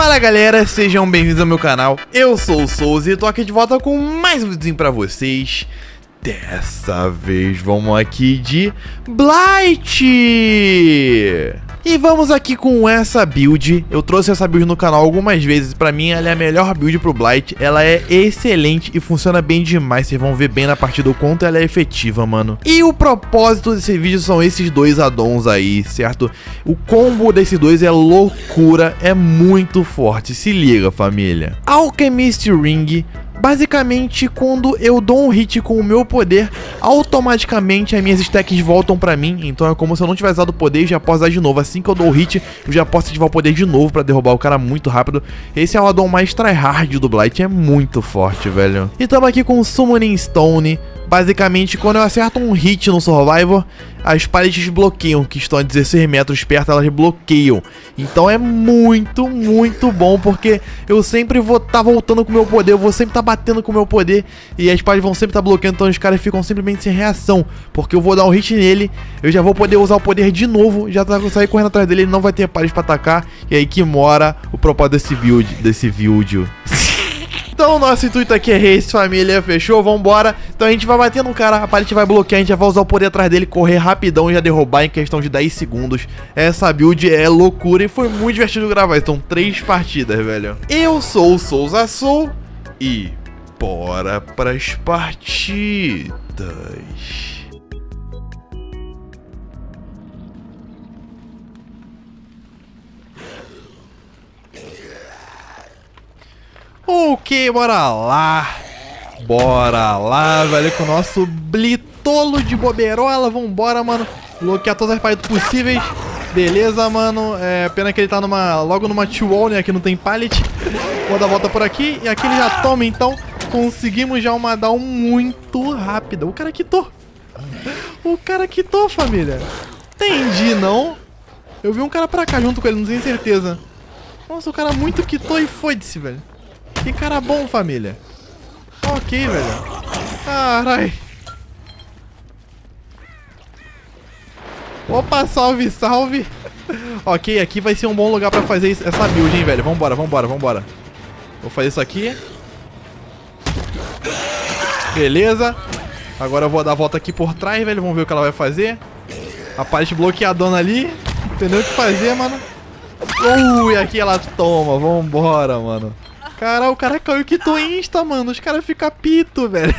Fala galera, sejam bem-vindos ao meu canal, eu sou o Souza e tô aqui de volta com mais um vídeo pra vocês. Dessa vez vamos aqui de Blight E vamos aqui com essa build, eu trouxe essa build no canal algumas vezes. Pra mim ela é a melhor build pro Blight, ela é excelente e funciona bem demais. Vocês vão ver bem na partida o quanto ela é efetiva, mano. E o propósito desse vídeo são esses dois addons aí, certo? O combo desses dois é loucura, é muito forte, se liga família. Alchemist Ring Basicamente, quando eu dou um hit com o meu poder, automaticamente as minhas stacks voltam pra mim. Então é como se eu não tivesse dado o poder e já posso dar de novo. Assim que eu dou o hit, eu já posso ativar o poder de novo pra derrubar o cara muito rápido. Esse é o addon mais tryhard do Blight, é muito forte, velho. E tamo aqui com o Summoning Stone, Basicamente, quando eu acerto um hit no Survivor, as paredes bloqueiam, que estão a 16 metros perto, elas bloqueiam. Então é muito, muito bom, porque eu sempre vou estar tá voltando com o meu poder, eu vou sempre estar tá batendo com o meu poder, e as paredes vão sempre estar tá bloqueando, então os caras ficam simplesmente sem reação, porque eu vou dar um hit nele, eu já vou poder usar o poder de novo, já tá, sair correndo atrás dele, ele não vai ter paredes pra atacar, e aí que mora o propósito desse build, desse vídeo. Então nosso intuito aqui é race, família, fechou? Vambora. Então a gente vai bater no cara, a parede vai bloquear, a gente já vai usar o poder atrás dele, correr rapidão e já derrubar em questão de 10 segundos. Essa build é loucura e foi muito divertido gravar, então três partidas, velho. Eu sou o Souza Soul e bora pras partidas. Ok, bora lá. Bora lá, velho, com o nosso blitolo de boberola. Vambora, mano. Bloquear todas as paredes possíveis. Beleza, mano. É, pena que ele tá numa, logo numa two-wall, né? Aqui não tem pallet. Vou dar a volta por aqui. E aqui ele já toma, então. Conseguimos já uma down muito rápida. O cara quitou. O cara quitou, família. Entendi, não. Eu vi um cara pra cá junto com ele, não tenho certeza. Nossa, o cara muito quitou e foi-se, velho. Que cara bom, família. Ok, velho. Carai. Opa, salve, salve. ok, aqui vai ser um bom lugar pra fazer essa build, hein, velho. Vambora, vambora, vambora. Vou fazer isso aqui. Beleza. Agora eu vou dar a volta aqui por trás, velho. Vamos ver o que ela vai fazer. A parte bloqueadona ali. Entendeu o que fazer, mano. Ui, aqui ela toma. Vambora, mano. Cara, o cara caiu que tu insta, mano. Os caras ficam pito, velho.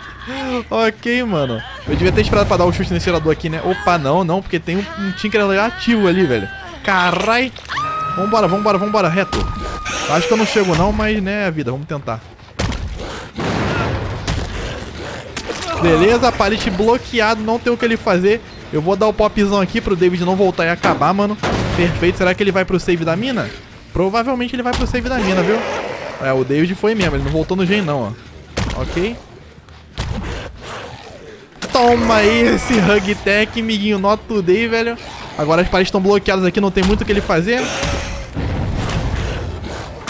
ok, mano. Eu devia ter esperado pra dar o um chute nesse gerador aqui, né? Opa, não, não, porque tem um, um Tinker ativo ali, velho. Carai. Vambora, vambora, vambora, reto. Acho que eu não chego não, mas, né, a vida, vamos tentar. Beleza, palete bloqueado, não tem o que ele fazer. Eu vou dar o popzão aqui pro David não voltar e acabar, mano. Perfeito, será que ele vai pro save da mina? Provavelmente ele vai pro save da mina, viu? É, o David foi mesmo, ele não voltou no gen não, ó. Ok. Toma aí esse Hug Tech, amiguinho, not today, velho. Agora as paredes estão bloqueadas aqui, não tem muito o que ele fazer.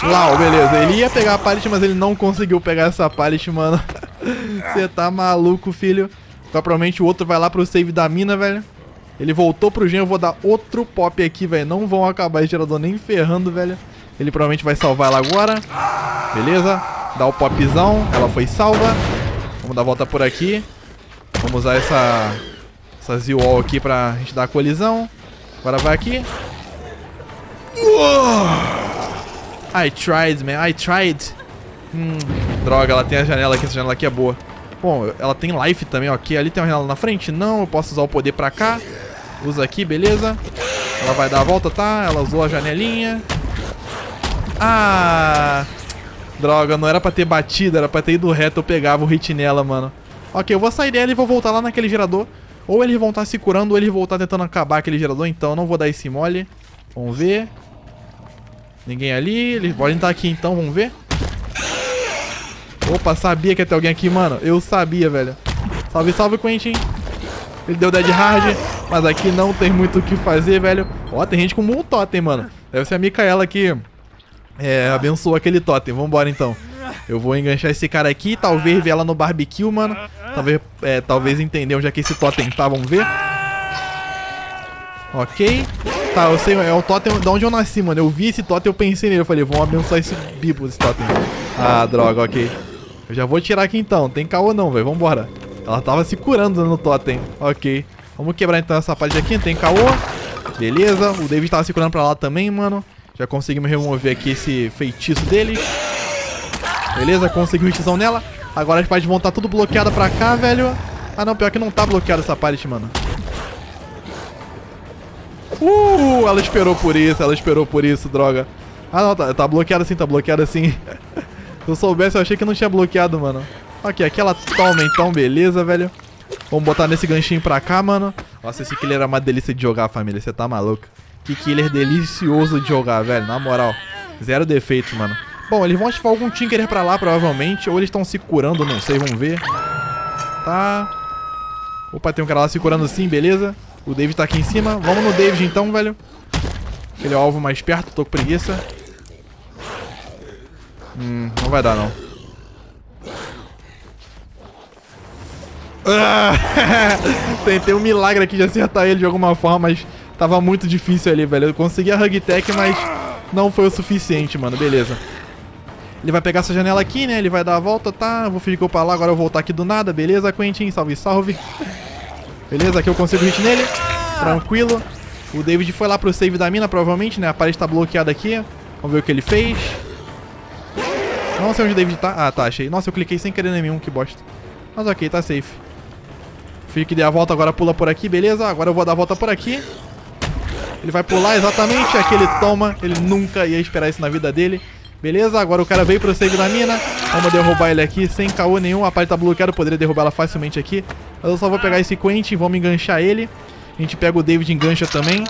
Lau, beleza. Ele ia pegar a pallet, mas ele não conseguiu pegar essa pallet, mano. Você tá maluco, filho. Então, provavelmente o outro vai lá pro save da mina, velho. Ele voltou pro gen, eu vou dar outro pop aqui, velho. Não vão acabar esse gerador nem ferrando, velho. Ele provavelmente vai salvar ela agora. Beleza. Dá o popzão. Ela foi salva. Vamos dar a volta por aqui. Vamos usar essa... Essa Z-Wall aqui pra gente dar a colisão. Agora vai aqui. I tried, man. I tried. Hum, droga, ela tem a janela aqui. Essa janela aqui é boa. Bom, ela tem life também, ok. Ali tem uma janela na frente? Não, eu posso usar o poder pra cá. Usa aqui, beleza. Ela vai dar a volta, tá? Ela usou a janelinha. Ah! Droga, não era pra ter batido, era pra ter ido reto, eu pegava o hit nela, mano. Ok, eu vou sair dela e vou voltar lá naquele gerador. Ou eles vão estar se curando, ou eles vão estar tentando acabar aquele gerador, então eu não vou dar esse mole. Vamos ver. Ninguém ali, eles podem estar aqui então, vamos ver. Opa, sabia que ia ter alguém aqui, mano. Eu sabia, velho. Salve, salve, Quentin. Ele deu dead hard, mas aqui não tem muito o que fazer, velho. Ó, tem gente com um totem, mano. Deve ser a Micaela que é, abençoou aquele totem. Vambora, então. Eu vou enganchar esse cara aqui, talvez ver ela no barbecue, mano. Talvez, é, talvez entender onde é que esse totem tá, vamos ver. Ok. Tá, eu sei, é o totem de onde eu nasci, mano. Eu vi esse totem, eu pensei nele. Eu falei, vamos abençoar esse bibo, esse totem. Ah, droga, ok. Eu já vou tirar aqui então. Tem caô não, velho. Vambora. Ela tava se curando no totem. Ok. Vamos quebrar então essa parte aqui. Tem caô. Beleza. O David tava se curando pra lá também, mano. Já conseguimos remover aqui esse feitiço dele. Beleza, consegui um hitzão nela. Agora as partes vão estar tá tudo bloqueadas pra cá, velho. Ah, não. Pior que não tá bloqueada essa parte, mano. Uh, ela esperou por isso. Ela esperou por isso, droga. Ah, não. Tá, tá bloqueada sim, tá bloqueada sim. Se eu soubesse, eu achei que não tinha bloqueado, mano. Ok, aqui ela toma então, beleza, velho. Vamos botar nesse ganchinho pra cá, mano. Nossa, esse killer era uma delícia de jogar, família. Você tá maluco? Que killer delicioso de jogar, velho. Na moral. Zero defeitos, mano. Bom, eles vão ativar algum Tinkerer pra lá, provavelmente. Ou eles estão se curando, não sei. Vamos ver. Tá. Opa, tem um cara lá se curando sim, beleza. O David tá aqui em cima. Vamos no David então, velho. Aquele é o alvo mais perto. Tô com preguiça. Hum, não vai dar não. Ah, tentei um milagre aqui de acertar ele de alguma forma, mas tava muito difícil ali, velho. Eu consegui a Hug Tech, mas não foi o suficiente, mano. Beleza. Ele vai pegar essa janela aqui, né? Ele vai dar a volta, tá? Vou fingir que eu lá, agora eu voltar aqui do nada. Beleza, Quentin? Salve, salve. Beleza, aqui eu consigo hit nele. Tranquilo. O David foi lá pro save da mina, provavelmente, né? A parede tá bloqueada aqui. Vamos ver o que ele fez. Não sei onde o David tá. Ah, tá, achei. Nossa, eu cliquei sem querer nenhum, que bosta. Mas ok, tá safe. Fique que a volta, agora pula por aqui, beleza? Agora eu vou dar a volta por aqui. Ele vai pular exatamente, aqui ele toma. Ele nunca ia esperar isso na vida dele. Beleza, agora o cara veio pro save da mina. Vamos derrubar ele aqui sem caô nenhum. A parte tá bloqueada, poderia derrubar ela facilmente aqui. Mas eu só vou pegar esse Quentin, vamos enganchar ele. A gente pega o David engancha também.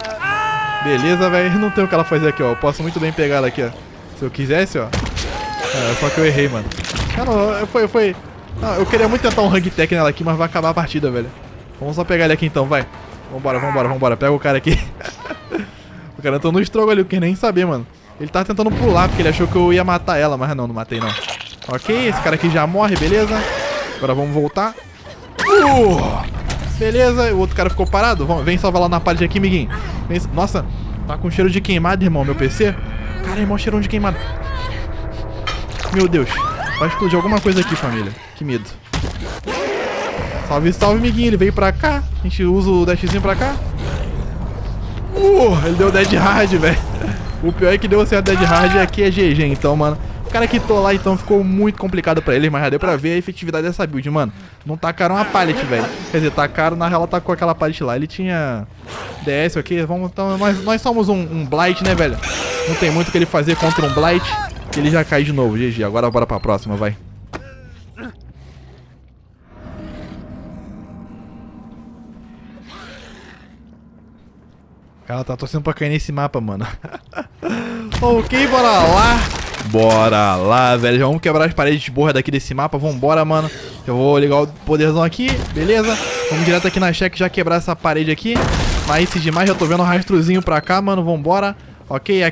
Beleza, velho. Não tem o que ela fazer aqui, ó. Eu posso muito bem pegar ela aqui, ó. Se eu quisesse, ó. É, só que eu errei, mano. Ah, não, foi, foi... Ah, eu queria muito tentar um hug tech nela aqui, mas vai acabar a partida, velho. Vamos só pegar ele aqui então, vai. Vambora, vambora, vambora. Pega o cara aqui. o cara entrou no estrogo ali, eu queria nem saber, mano. Ele tá tentando pular, porque ele achou que eu ia matar ela, mas não, não matei não. Ok, esse cara aqui já morre, beleza. Agora vamos voltar. Uh! Beleza, o outro cara ficou parado. Vamos, vem salvar lá na parede aqui, miguinho. Vem, nossa, tá com cheiro de queimado, irmão, meu PC. Cara, irmão, cheirão de queimado. Meu Deus. Vai explodir alguma coisa aqui, família. Que medo. Salve, salve, amiguinho. Ele veio pra cá. A gente usa o dashzinho pra cá. Uh, ele deu dead hard, velho. O pior é que deu certo dead hard e aqui é GG, então, mano. O cara quitou lá, então ficou muito complicado pra ele, mas já deu pra ver a efetividade dessa build, mano. Não tacaram uma pallet, velho. Quer dizer, tacaram, na real, tacou aquela pallet lá. Ele tinha DS, ok? Vamos, então, nós, nós somos um, um Blight, né, velho? Não tem muito o que ele fazer contra um Blight. Ele já cai de novo, GG. Agora bora pra próxima, vai. Ela tá torcendo pra cair nesse mapa, mano. ok, bora lá. Bora lá, velho. Já vamos quebrar as paredes de borra daqui desse mapa. Vambora, mano. Eu vou ligar o poderzão aqui. Beleza. Vamos direto aqui na check já quebrar essa parede aqui. Mas demais, já tô vendo um rastrozinho pra cá, mano. Vambora. Ok, a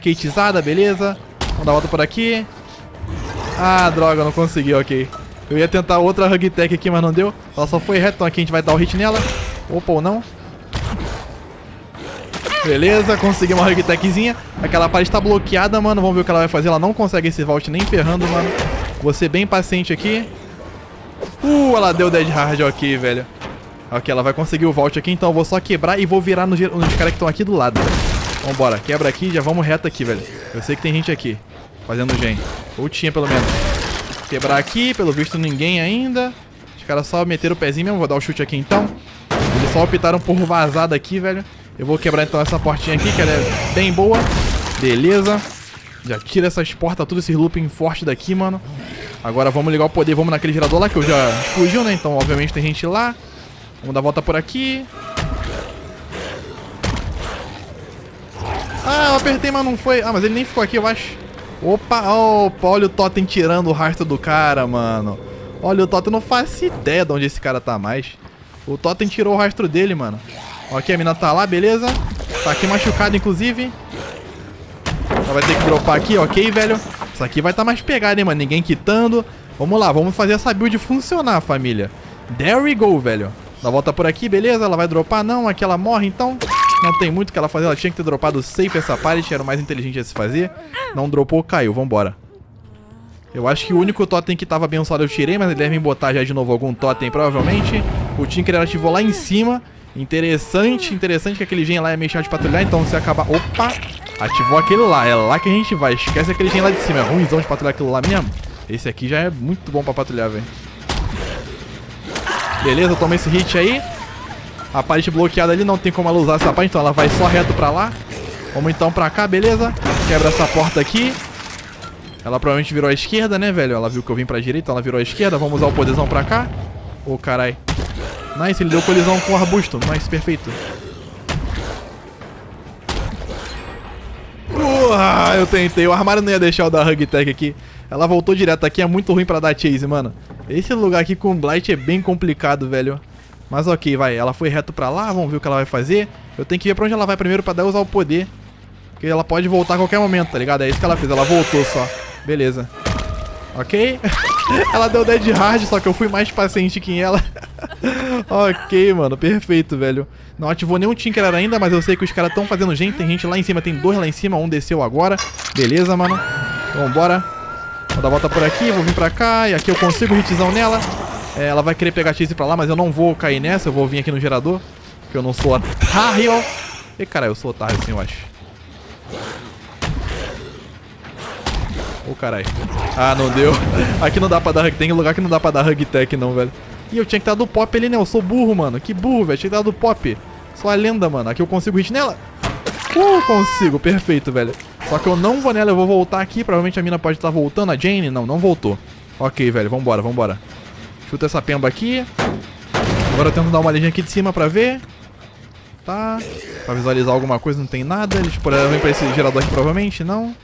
beleza. Vamos dar volta por aqui. Ah, droga, não consegui, ok. Eu ia tentar outra Hug Tech aqui, mas não deu. Ela só foi reto, então aqui a gente vai dar o hit nela. Opa, ou não. Beleza, consegui uma Hug Techzinha. Aquela parede tá bloqueada, mano. Vamos ver o que ela vai fazer. Ela não consegue esse vault nem ferrando, mano. Vou ser bem paciente aqui. Uh, ela deu dead hard, ok, velho. Ok, ela vai conseguir o vault aqui, então eu vou só quebrar e vou virar nos, nos caras que estão aqui do lado. Vambora, quebra aqui já vamos reto aqui, velho. Eu sei que tem gente aqui. Fazendo gen. Ou tinha, pelo menos. Quebrar aqui, pelo visto ninguém ainda. Os caras só meteram o pezinho mesmo. Vou dar o chute aqui então. Eles só optaram por vazar daqui, velho. Eu vou quebrar então essa portinha aqui, que ela é bem boa. Beleza. Já tira essas portas, tudo esse looping forte daqui, mano. Agora vamos ligar o poder, vamos naquele gerador lá, que eu já explodiu, né? Então, obviamente, tem gente lá. Vamos dar a volta por aqui. Ah, eu apertei, mas não foi. Ah, mas ele nem ficou aqui, eu acho. Opa, opa, olha o Totem tirando o rastro do cara, mano. Olha, o Totem não faz ideia de onde esse cara tá mais. O Totem tirou o rastro dele, mano. Ok, a mina tá lá, beleza. Tá aqui machucado, inclusive. Ela vai ter que dropar aqui, ok, velho. Isso aqui vai estar tá mais pegado, hein, mano. Ninguém quitando. Vamos lá, vamos fazer essa build funcionar, família. There we go, velho. Dá volta por aqui, beleza? Ela vai dropar? Não, aqui ela morre, então. Não tem muito o que ela fazer. Ela tinha que ter dropado safe essa pallet. Era o mais inteligente a se fazer. Não dropou, caiu. Vambora. Eu acho que o único totem que tava abençoado eu tirei, mas eles devem botar já de novo algum totem, provavelmente. O Tinker ativou lá em cima. Interessante, interessante que aquele gen lá é mexer de patrulhar, então se acabar... Opa! Ativou aquele lá, é lá que a gente vai. Esquece aquele gen lá de cima, é ruimzão de patrulhar aquilo lá mesmo. Esse aqui já é muito bom pra patrulhar, velho. Beleza, toma esse hit aí. A parede bloqueada ali, não tem como ela usar essa parte, então ela vai só reto pra lá. Vamos então pra cá, beleza? Quebra essa porta aqui. Ela provavelmente virou à esquerda, né, velho? Ela viu que eu vim pra direita, ela virou à esquerda. Vamos usar o poderzão pra cá. Ô, oh, carai. Nice, ele deu colisão com o arbusto. Nice, perfeito. Uh, eu tentei. O armário não ia deixar o da Hug Tech aqui. Ela voltou direto aqui. É muito ruim pra dar chase, mano. Esse lugar aqui com Blight é bem complicado, velho. Mas ok, vai. Ela foi reto pra lá. Vamos ver o que ela vai fazer. Eu tenho que ver pra onde ela vai primeiro pra dar usar o poder. Porque ela pode voltar a qualquer momento, tá ligado? É isso que ela fez. Ela voltou só. Beleza. Ok? ela deu dead hard, só que eu fui mais paciente que ela. ok, mano. Perfeito, velho. Não ativou nenhum Tinker ainda, mas eu sei que os caras estão fazendo gente. Tem gente lá em cima, tem dois lá em cima. Um desceu agora. Beleza, mano. Vambora. Vou dar a volta por aqui, vou vir pra cá. E aqui eu consigo hitzão nela. É, ela vai querer pegar chase pra lá, mas eu não vou cair nessa. Eu vou vir aqui no gerador. Porque eu não sou otário. E cara, eu sou otário assim, eu acho. Ô, oh, caralho. Ah, não deu. Aqui não dá pra dar hug. Tem lugar que não dá pra dar hug tech, não, velho. Ih, eu tinha que estar do pop ali, né? Eu sou burro, mano. Que burro, velho. Tinha que estar do pop. Sou a lenda, mano. Aqui eu consigo hit nela. Uh, consigo. Perfeito, velho. Só que eu não vou nela. Eu vou voltar aqui. Provavelmente a mina pode estar voltando. A Jane? Não, não voltou. Ok, velho. Vambora, vambora. Chuta essa pemba aqui. Agora eu tento dar uma olhadinha aqui de cima pra ver. Tá. Pra visualizar alguma coisa, não tem nada. Eles vir pra esse gerador aqui, provavelmente. Não.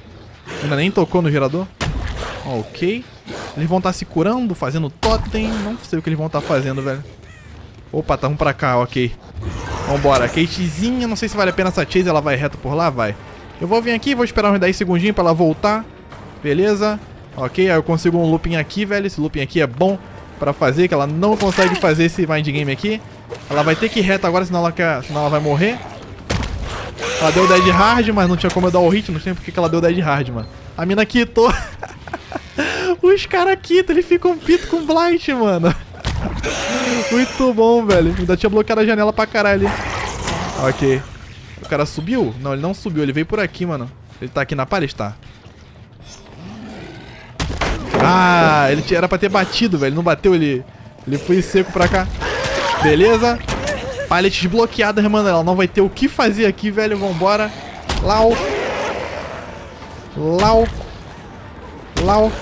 Ainda nem tocou no gerador. Ok. Eles vão estar tá se curando, fazendo totem. Não sei o que eles vão estar tá fazendo, velho. Opa, tá um pra cá, ok. Vambora. Katezinha, não sei se vale a pena essa chase. Ela vai reto por lá? Vai. Eu vou vir aqui, vou esperar uns 10 segundinhos pra ela voltar. Beleza. Ok, aí eu consigo um looping aqui, velho. Esse looping aqui é bom pra fazer, que ela não consegue fazer esse mind game aqui. Ela vai ter que ir reto agora, senão ela, quer, senão ela vai morrer. Ela deu dead hard, mas não tinha como eu dar o hit. Não sei porque que ela deu dead hard, mano. A mina quitou. Os caras quitam, ele fica um pito com blight, mano. Muito bom, velho. Ainda tinha bloqueado a janela pra caralho. Ok. O cara subiu? Não, ele não subiu. Ele veio por aqui, mano. Ele tá aqui na parede, tá? Ah, ele era pra ter batido, velho. Não bateu, ele, ele foi seco pra cá. Beleza. Pallet desbloqueada, mano. Ela não vai ter o que fazer aqui, velho. Vambora. Lau. Lau. Lau.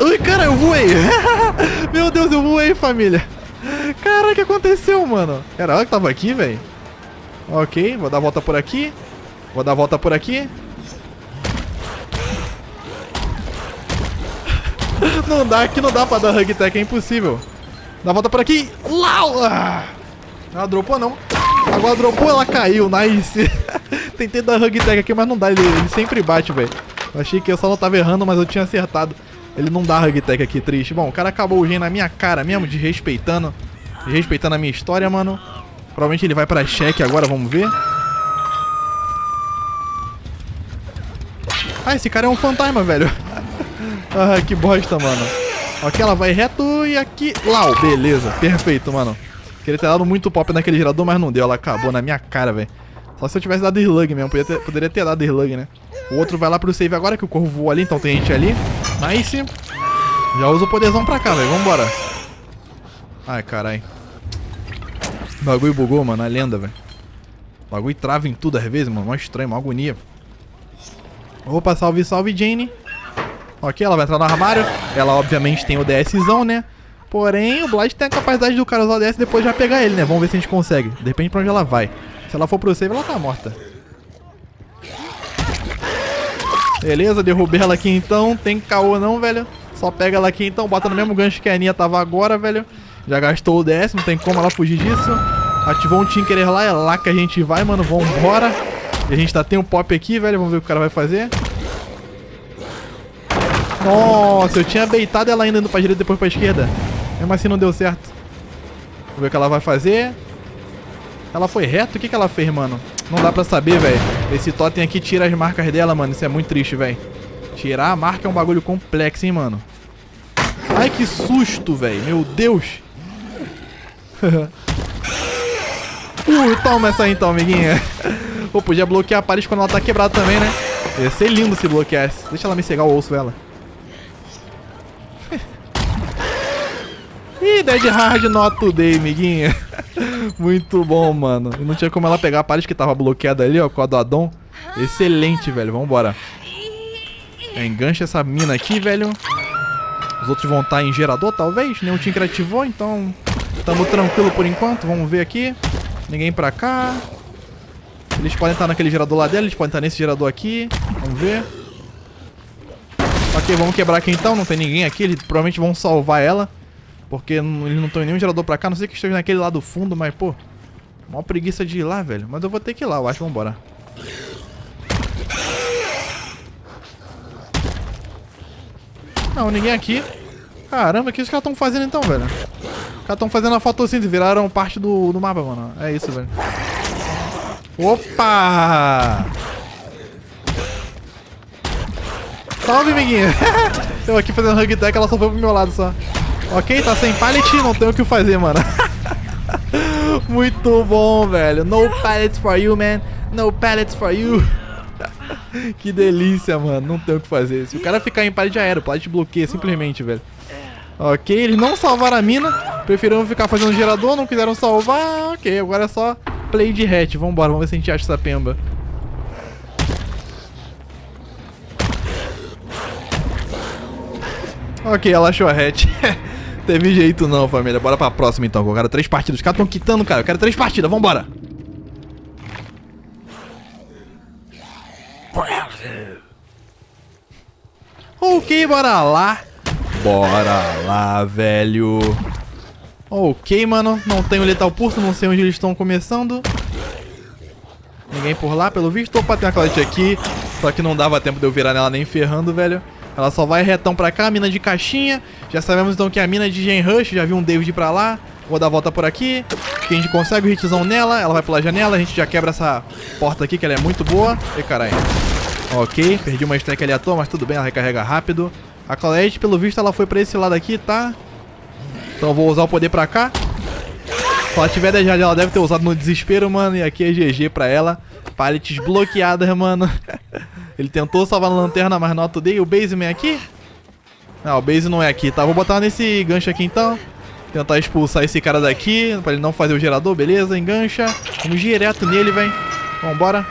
Ui, cara, eu voei. Meu Deus, eu voei, família. Cara, o que aconteceu, mano? Era ela que tava aqui, velho? Ok, vou dar a volta por aqui. Vou dar a volta por aqui. Não dá, aqui não dá pra dar hug tech, é impossível. Dá a volta por aqui. Lau! Ah, ela dropou não. Agora dropou, ela caiu. Nice. Tentei dar hug tag aqui, mas não dá. Ele, ele sempre bate, velho. Achei que eu só não tava errando, mas eu tinha acertado. Ele não dá hug tag aqui, triste. Bom, o cara acabou o gen na minha cara mesmo, de respeitando. De respeitando a minha história, mano. Provavelmente ele vai pra cheque agora, vamos ver. Ah, esse cara é um fantasma, velho. Ah, que bosta, mano. Ok, ela vai reto e aqui... Lau, beleza. Perfeito, mano. Queria ter dado muito pop naquele gerador, mas não deu. Ela acabou na minha cara, velho. Só se eu tivesse dado slug mesmo. Poderia ter, poderia ter dado slug, né? O outro vai lá pro save agora, que o corvo voou ali, então tem gente ali. Nice. Já usa o poderzão pra cá, velho. Vambora. Ai, carai. O bagulho bugou, mano. A lenda, velho. Bagulho trava em tudo às vezes, mano. Mó estranho, mó agonia. Opa, salve, salve, Jane. Ok, ela vai entrar no armário. Ela, obviamente, tem o DSzão, né? Porém, o Blight tem a capacidade do cara usar o DS e depois já pegar ele, né? Vamos ver se a gente consegue. Depende pra onde ela vai. Se ela for pro save, ela tá morta. Beleza, derrubei ela aqui então. Tem caô não, velho. Só pega ela aqui então, bota no mesmo gancho que a Aninha tava agora, velho. Já gastou o DS, não tem como ela fugir disso. Ativou um Tinkerer lá, é lá que a gente vai, mano. Vambora. E a gente tá tem um pop aqui, velho. Vamos ver o que o cara vai fazer. Nossa, eu tinha beitado ela ainda indo pra direita depois pra esquerda. Mesmo assim não deu certo. Vamos ver o que ela vai fazer. Ela foi reto? O que, que ela fez, mano? Não dá pra saber, velho. Esse totem aqui tira as marcas dela, mano. Isso é muito triste, velho. Tirar a marca é um bagulho complexo, hein, mano. Ai, que susto, velho. Meu Deus. uh, toma essa aí então, amiguinha. Pô, podia bloquear a parede quando ela tá quebrada também, né? Ia ser lindo se bloqueasse. Deixa ela me cegar o osso, ela. Ih, Dead Hard not today, amiguinha. Muito bom, mano. Não tinha como ela pegar a parede que tava bloqueada ali, ó, com a do Adon. Excelente, velho. Vambora. É, engancha essa mina aqui, velho. Os outros vão estar em gerador, talvez. Nenhum time ativou, então... Tamo tranquilo por enquanto. Vamos ver aqui. Ninguém pra cá. Eles podem estar naquele gerador lá dela. Eles podem estar nesse gerador aqui. Vamos ver. Ok, vamos quebrar aqui então. Não tem ninguém aqui. Eles provavelmente vão salvar ela. Porque eles não estão em nenhum gerador pra cá. Não sei que esteja naquele lá do fundo, mas, pô... Mó preguiça de ir lá, velho. Mas eu vou ter que ir lá, eu acho. Vambora. Não, ninguém aqui. Caramba, o que os caras estão fazendo então, velho? Os caras estão fazendo a fotossíntese, viraram parte do, do mapa, mano. É isso, velho. Opa! Salve, amiguinha! Eu aqui fazendo hug tech, ela só foi pro meu lado só. Ok, tá sem pallet, não tem o que fazer, mano. Muito bom, velho. No pallets for you, man. No pallets for you. que delícia, mano. Não tem o que fazer. Se o cara ficar em pallet já era. O pallet bloqueia simplesmente, velho. Ok, eles não salvaram a mina. Preferiram ficar fazendo gerador, não quiseram salvar. Ok, agora é só play de hatch. Vambora, vamos ver se a gente acha essa pemba. Ok, ela achou a hatch. Teve jeito não, família. Bora pra próxima então. Eu quero três partidas. Os caras estão quitando, cara. Eu quero três partidas. Vambora. Ok, bora lá. Bora lá, velho. Ok, mano. Não tenho letal pulso. Não sei onde eles estão começando. Ninguém por lá, pelo visto. Opa, tem uma Claret aqui. Só que não dava tempo de eu virar nela nem ferrando, velho. Ela só vai retão pra cá, mina de caixinha. Já sabemos então que é a mina de Gen Rush, já viu um David pra lá. Vou dar a volta por aqui. Que a gente consegue o hitzão nela, ela vai pela janela, a gente já quebra essa porta aqui que ela é muito boa. E caralho. Ok, perdi uma stack ali à toa, mas tudo bem, ela recarrega rápido. A Colette, pelo visto, ela foi pra esse lado aqui, tá? Então eu vou usar o poder pra cá. Se ela tiver 10 ela deve ter usado no desespero, mano. E aqui é GG pra ela. Paletes bloqueadas, mano. Ele tentou salvar a lanterna, mas não atudei. O Baseman é aqui? Não, o Base não é aqui, tá? Vou botar nesse gancho aqui, então. Tentar expulsar esse cara daqui, pra ele não fazer o gerador, beleza? Engancha. Vamos direto nele, velho. Vambora.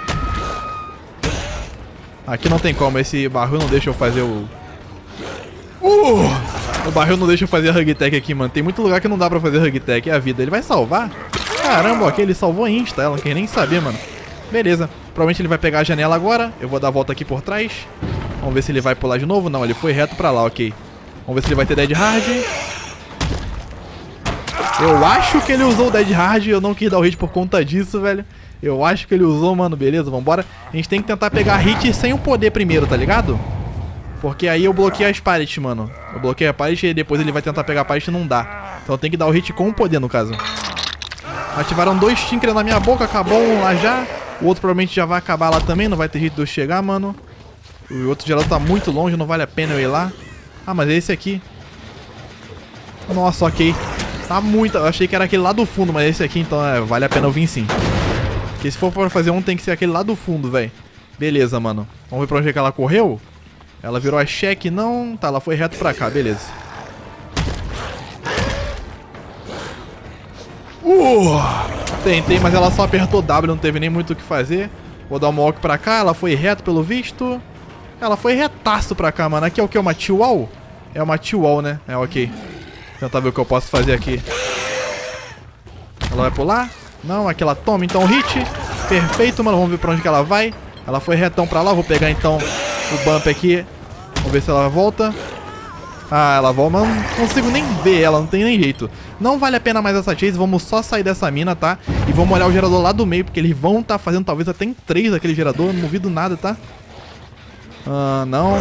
Aqui não tem como, esse barril não deixa eu fazer o... Uh! O barril não deixa eu fazer a hug tech aqui, mano. Tem muito lugar que não dá pra fazer hug tech, é a vida. Ele vai salvar? Caramba, ok, ele salvou insta, ela quer nem saber, mano. Beleza. Provavelmente ele vai pegar a janela agora. Eu vou dar a volta aqui por trás. Vamos ver se ele vai pular de novo. Não, ele foi reto pra lá, ok. Vamos ver se ele vai ter Dead Hard. Eu acho que ele usou o Dead Hard. Eu não quis dar o hit por conta disso, velho. Eu acho que ele usou, mano. Beleza, vambora. A gente tem que tentar pegar hit sem o poder primeiro, tá ligado? Porque aí eu bloqueei as pallets, mano. Eu bloqueei a pallet e depois ele vai tentar pegar a pallet e não dá. Então tem que dar o hit com o poder, no caso. Ativaram dois Tinker na minha boca. Acabou um lá já. O outro provavelmente já vai acabar lá também. Não vai ter jeito de eu chegar, mano. O outro geral tá muito longe. Não vale a pena eu ir lá. Ah, mas é esse aqui. Nossa, ok. Tá muito... Eu achei que era aquele lá do fundo, mas esse aqui, então, é, vale a pena eu vir sim. Porque se for pra fazer um, tem que ser aquele lá do fundo, velho. Beleza, mano. Vamos ver pra onde é que ela correu. Ela virou a cheque, não. Tá, ela foi reto pra cá, beleza. Uh! Tentei, mas ela só apertou W, não teve nem muito o que fazer. Vou dar uma walk pra cá, ela foi reto pelo visto. Ela foi retaço pra cá, mano. Aqui é o que? Uma T-Wall? É uma T-Wall, né? É, ok. Tentar ver o que eu posso fazer aqui. Ela vai pular? Não, aqui ela toma, então hit. Perfeito, mano. Vamos ver pra onde que ela vai. Ela foi retão pra lá. Vou pegar, então, o bump aqui. Vamos ver se ela volta. Ah, ela volta, mas não consigo nem ver ela, não tem nem jeito. Não vale a pena mais essa chase, vamos só sair dessa mina, tá? E vamos olhar o gerador lá do meio, porque eles vão estar tá fazendo talvez até em três daquele gerador, não duvido nada, tá? Ah, não.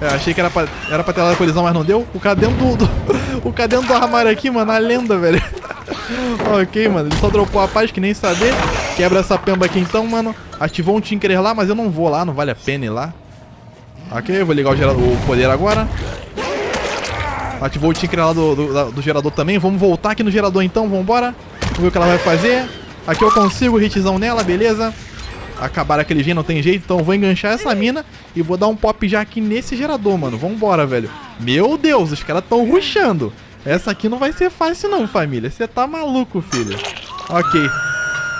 Eu achei que era pra, era pra ter a colisão, mas não deu. O cara dentro do, do o cara dentro do armário aqui, mano, a lenda, velho. ok, mano. Ele só dropou a paz que nem saber. Quebra essa pemba aqui então, mano. Ativou um Tinkerer lá, mas eu não vou lá. Não vale a pena ir lá. Ok, eu vou ligar o, gerador, o poder agora. Ativou o Tinkerer lá do, do, do, gerador também. Vamos voltar aqui no gerador então. Vambora. Vamos ver o que ela vai fazer. Aqui eu consigo hitzão nela, beleza. Acabar aquele gen, não tem jeito. Então eu vou enganchar essa mina e vou dar um pop já aqui nesse gerador, mano. Vambora, velho. Meu Deus, os caras tão rushando. Essa aqui não vai ser fácil não, família. Você tá maluco, filho. Ok.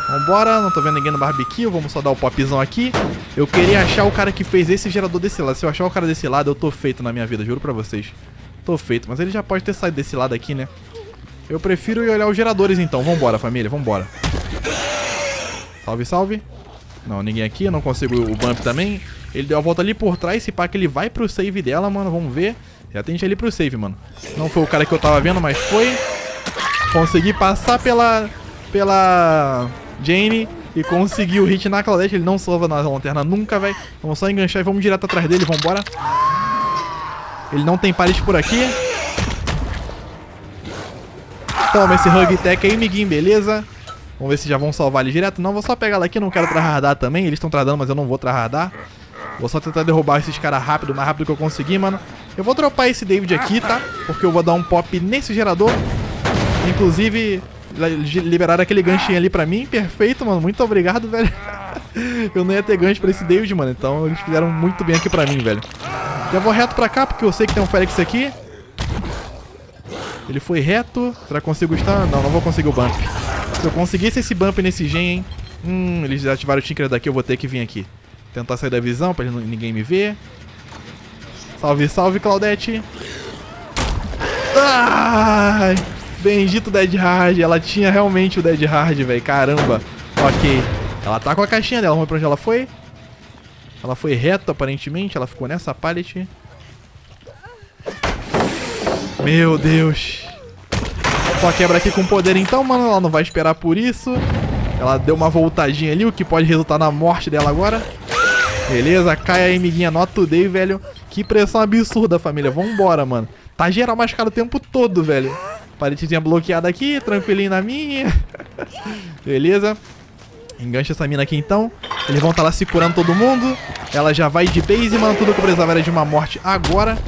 Vambora, não tô vendo ninguém no barbecue, vamos só dar o popzão aqui. Eu queria achar o cara que fez esse gerador desse lado. Se eu achar o cara desse lado, eu tô feito na minha vida, juro pra vocês. Tô feito, mas ele já pode ter saído desse lado aqui, né? Eu prefiro ir olhar os geradores então. Vambora, família, vambora. Salve, salve. Não, ninguém aqui, eu não consigo o bump também. Ele deu a volta ali por trás, se pá que ele vai pro save dela, mano, vamos ver. Já tem gente ali pro save, mano. Não foi o cara que eu tava vendo, mas foi. Consegui passar pela... Pela... Jane e conseguiu o hit na Claudette. Ele não salva na lanterna nunca, velho. Vamos só enganchar e vamos direto atrás dele. Vambora. Ele não tem pallet por aqui. Toma esse Hug Tech aí, miguinho, beleza. Vamos ver se já vão salvar ele direto. Não, vou só pegar ela aqui, não quero tryhardar também. Eles estão tradando, mas eu não vou tryhardar. Vou só tentar derrubar esses caras rápido, o mais rápido que eu conseguir, mano. Eu vou dropar esse David aqui, tá? Porque eu vou dar um pop nesse gerador. Inclusive, liberaram aquele ganchinho ali pra mim. Perfeito, mano. Muito obrigado, velho. eu não ia ter gancho pra esse David, mano. Então eles fizeram muito bem aqui pra mim, velho. Já vou reto pra cá, porque eu sei que tem um Félix aqui. Ele foi reto. Será que consigo estar? Não, não vou conseguir o bump. Se eu conseguisse esse bump nesse gen, hein? Hum, eles ativaram o Tinker daqui, eu vou ter que vir aqui. Tentar sair da visão pra ninguém me ver. Salve, salve, Claudete. Ai... Bendito Dead Hard. Ela tinha realmente o Dead Hard, velho. Caramba. Ok. Ela tá com a caixinha dela. Vamos ver pra onde ela foi. Ela foi reta, aparentemente. Ela ficou nessa pallet. Meu Deus. Só quebra aqui com poder então, mano. Ela não vai esperar por isso. Ela deu uma voltadinha ali, o que pode resultar na morte dela agora. Beleza, cai a amiguinha nota today, velho. Que pressão absurda, família. Vambora, mano. Tá geral machucado o tempo todo, velho. Paretezinha bloqueada aqui, tranquilinho na minha. Beleza. Engancha essa mina aqui então. Eles vão estar tá lá se curando todo mundo. Ela já vai de base, mano. Tudo que eu precisava era de uma morte agora.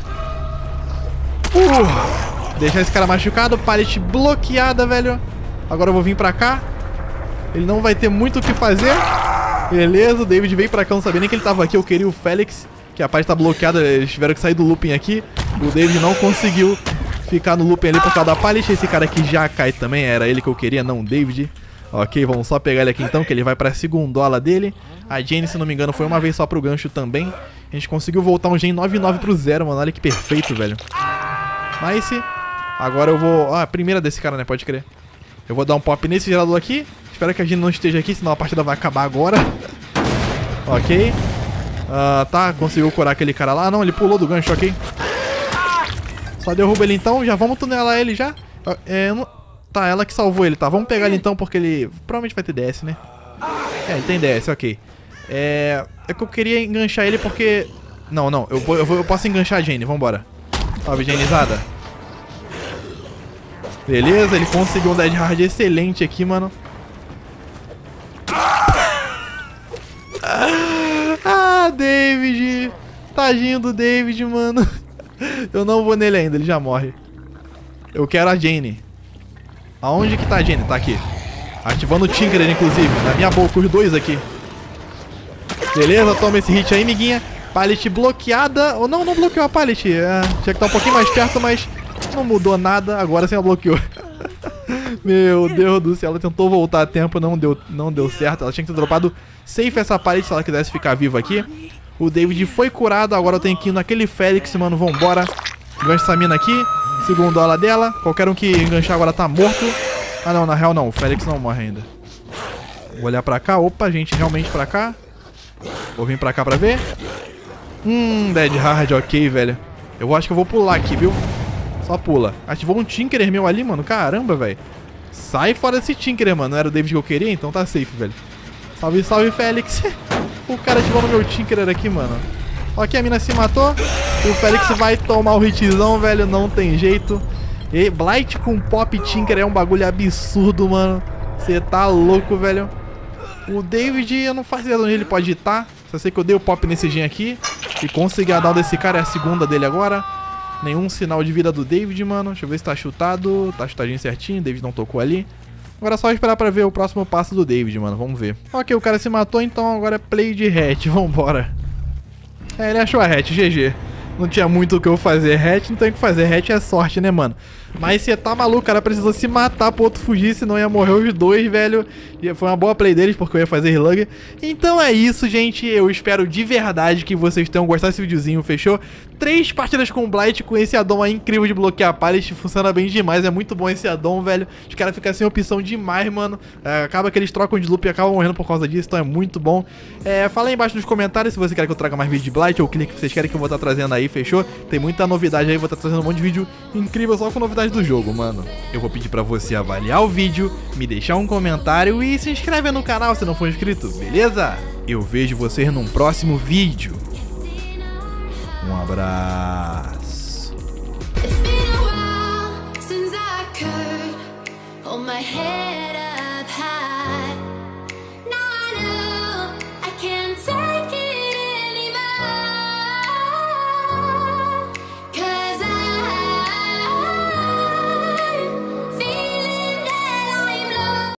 Uh, deixar esse cara machucado. Palete bloqueada, velho. Agora eu vou vir pra cá. Ele não vai ter muito o que fazer. Beleza, o David veio pra cá. Não sabia nem que ele tava aqui. Eu queria o Félix, que a parte tá bloqueada. Eles tiveram que sair do looping aqui. O David não conseguiu ficar no looping ali por causa da pallet. Esse cara aqui já cai também, era ele que eu queria, não o David. Ok, vamos só pegar ele aqui então, que ele vai pra segundola dele. A Jane, se não me engano, foi uma vez só pro gancho também. A gente conseguiu voltar um Gen 9-9 pro zero, mano. Olha que perfeito, velho. Nice. Agora eu vou... Ah, a primeira desse cara, né? Pode crer. Eu vou dar um pop nesse gerador aqui. Espero que a Jane não esteja aqui, senão a partida vai acabar agora. ok. Uh, tá, conseguiu curar aquele cara lá. Não, ele pulou do gancho, ok. Só derruba ele então, já vamos tunelar ele já. É, não... Tá, ela que salvou ele, tá? Vamos pegar ele então, porque ele provavelmente vai ter DS, né? É, ele tem DS, ok. É... É que eu queria enganchar ele porque... Não, não, eu, eu, eu posso enganchar a Jane, vambora. Salve, Janezada. Beleza, ele conseguiu um Dead Hard excelente aqui, mano. Ah, David! Tadinho do David, mano. Eu não vou nele ainda, ele já morre. Eu quero a Jane. Aonde que tá a Jane? Tá aqui. Ativando o Tinker, inclusive. Na minha boca, os dois aqui. Beleza, toma esse hit aí, miguinha. Pallet bloqueada. Ou não, não bloqueou a pallet. É, tinha que estar um pouquinho mais perto, mas não mudou nada. Agora sim ela bloqueou. Meu Deus do céu, ela tentou voltar a tempo, não deu, não deu certo. Ela tinha que ter dropado safe essa pallet se ela quisesse ficar viva aqui. O David foi curado, agora eu tenho que ir naquele Félix, mano, vambora. Engancha essa mina aqui, segundo ala dela. Qualquer um que enganchar agora tá morto. Ah não, na real não, o Félix não morre ainda. Vou olhar pra cá, opa, gente, realmente pra cá. Vou vir pra cá pra ver. Hum, Dead Hard, ok, velho. Eu acho que eu vou pular aqui, viu? Só pula. Ativou um Tinkerer meu ali, mano. Caramba, velho. Sai fora desse Tinkerer, mano. Não era o David que eu queria? Então tá safe, velho. Salve, salve, Félix. O cara ativou no meu Tinkerer aqui, mano. Ok, a mina se matou. O Félix vai tomar o hitzão, velho. Não tem jeito. E Blight com Pop Tinker é um bagulho absurdo, mano. Você tá louco, velho. O David, eu não faço ideia de onde ele pode estar. Só sei que eu dei o pop nesse gen aqui. E consegui a down desse cara, é a segunda dele agora. Nenhum sinal de vida do David, mano. Deixa eu ver se tá chutado. Tá chutadinho certinho, David não tocou ali. Agora é só esperar pra ver o próximo passo do David, mano. Vamos ver. Ok, o cara se matou, então agora é play de hatch. Vambora. É, ele achou a hatch, GG. Não tinha muito o que eu fazer. Hatch não tem o que fazer. Hatch é sorte, né, mano? Mas você tá maluco, o cara precisou se matar pro outro fugir, senão ia morrer os dois, velho. E foi uma boa play deles, porque eu ia fazer slug. Então é isso, gente. Eu espero de verdade que vocês tenham gostado desse videozinho, fechou? Três partidas com Blight com esse addon aí incrível de bloquear pallet. Funciona bem demais, é muito bom esse addon, velho. Os caras ficam sem opção demais, mano. É, acaba que eles trocam de loop e acabam morrendo por causa disso, então é muito bom. É, fala aí embaixo nos comentários se você quer que eu traga mais vídeo de Blight ou clique que vocês querem que eu vou estar trazendo aí, fechou? Tem muita novidade aí, vou estar trazendo um monte de vídeo incrível só com do jogo, mano. Eu vou pedir pra você avaliar o vídeo, me deixar um comentário e se inscreve no canal se não for inscrito, beleza? Eu vejo vocês num próximo vídeo. Um abraço. Hold my head up.